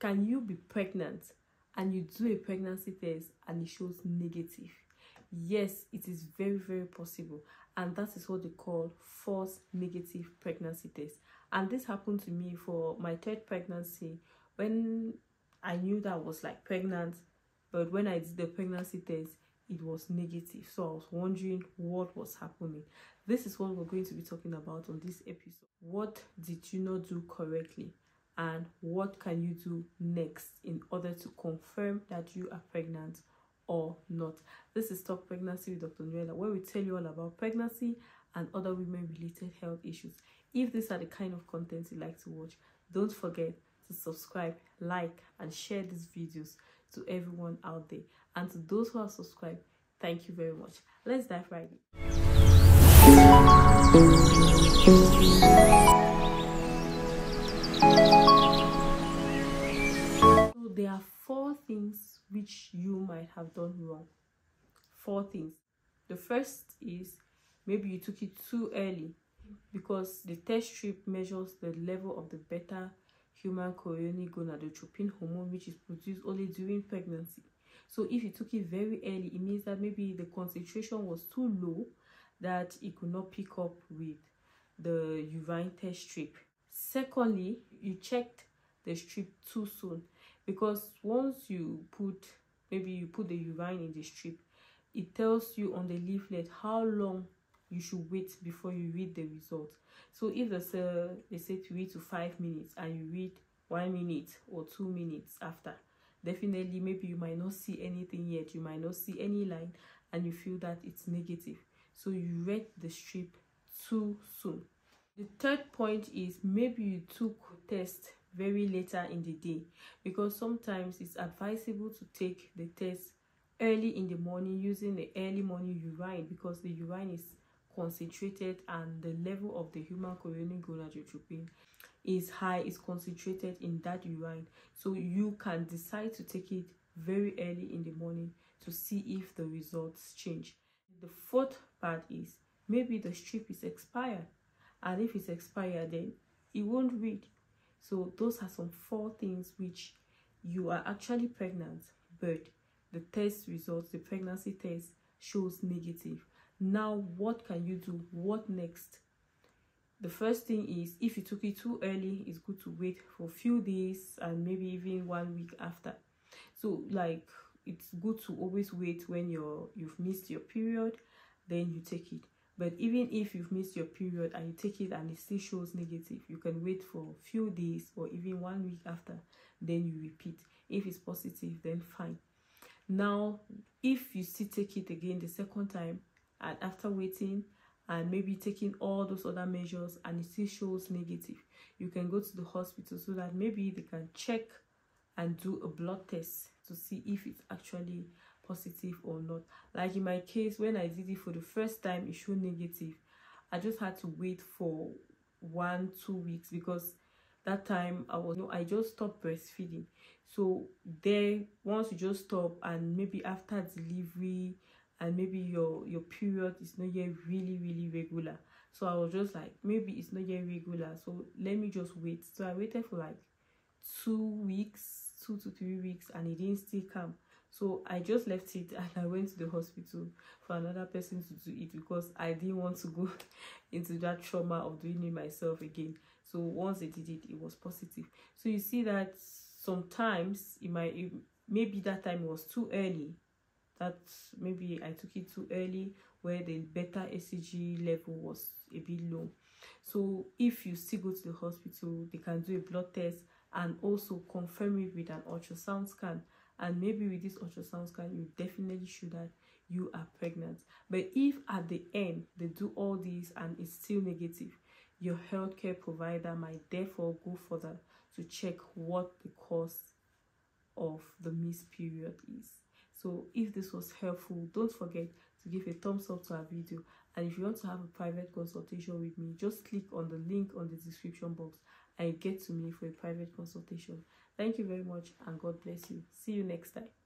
can you be pregnant and you do a pregnancy test and it shows negative? Yes it is very very possible. And that is what they call false negative pregnancy test. And this happened to me for my third pregnancy when i knew that I was like pregnant. But when i did the pregnancy test it was negative. So i was wondering what was happening. This is what we're going to be talking about on this episode. What did you not do correctly and what can you do next in order to confirm that you are pregnant or not? This is Talk pregnancy with dr Noella, where we tell you all about pregnancy and other women related health issues. If these are the kind of content you like to watch don't forget to subscribe like and share these videos to everyone out there. And to those who are subscribed thank you very much. Let's dive right in you might have done wrong. Four things. The first is maybe you took it too early because the test strip measures the level of the beta human chorionic gonadotropin hormone which is produced only during pregnancy. So if you took it very early, it means that maybe the concentration was too low that it could not pick up with the urine test strip. Secondly, you checked the strip too soon because once you put maybe you put the urine in the strip. It tells you on the leaflet how long you should wait before you read the result so if the they say three to five minutes and you read one minute or two minutes after definitely maybe you might not see anything yet. You might not see any line and you feel that it's negative. So you read the strip too soon. The third point is maybe you took test very later in the day. Because sometimes it's advisable to take the test early in the morning using the early morning urine because the urine is concentrated and the level of the human chorionic gonadotropin is high is concentrated in that urine. So you can decide to take it very early in the morning to see if the results change. The fourth part is maybe the strip is expired. And if it's expired then it won't read so those are some four things which you are actually pregnant but the test results the pregnancy test shows negative. Now what can you do? What next? The first thing is if you took it too early it's good to wait for a few days and maybe even one week after. So like it's good to always wait when you're you've missed your period then you take it but even if you've missed your period and you take it and it still shows negative you can wait for a few days or even one week after then you repeat. If it's positive then fine. Now if you still take it again the second time and after waiting and maybe taking all those other measures and it still shows negative you can go to the hospital so that maybe they can check and do a blood test to see if it's actually positive or not. Like in my case when i did it for the first time it showed negative. I just had to wait for one two weeks because that time i was you know, i just stopped breastfeeding. So there once you just stop and maybe after delivery and maybe your your period is not yet really really regular. So i was just like maybe it's not yet regular. So let me just wait. So i waited for like two weeks two to three weeks and it didn't still come so i just left it and i went to the hospital for another person to do it because i didn't want to go into that trauma of doing it myself again. So once they did it it was positive. So you see that sometimes it might it, maybe that time was too early. That maybe i took it too early where the beta hcg level was a bit low. So if you still go to the hospital they can do a blood test and also confirm it with an ultrasound scan and maybe with this ultrasound scan you definitely show that you are pregnant. But if at the end they do all this and it's still negative your healthcare provider might therefore go further to check what the cause of the missed period is. So if this was helpful don't forget to give a thumbs up to our video and if you want to have a private consultation with me just click on the link on the description box and get to me for a private consultation Thank you very much and God bless you. See you next time.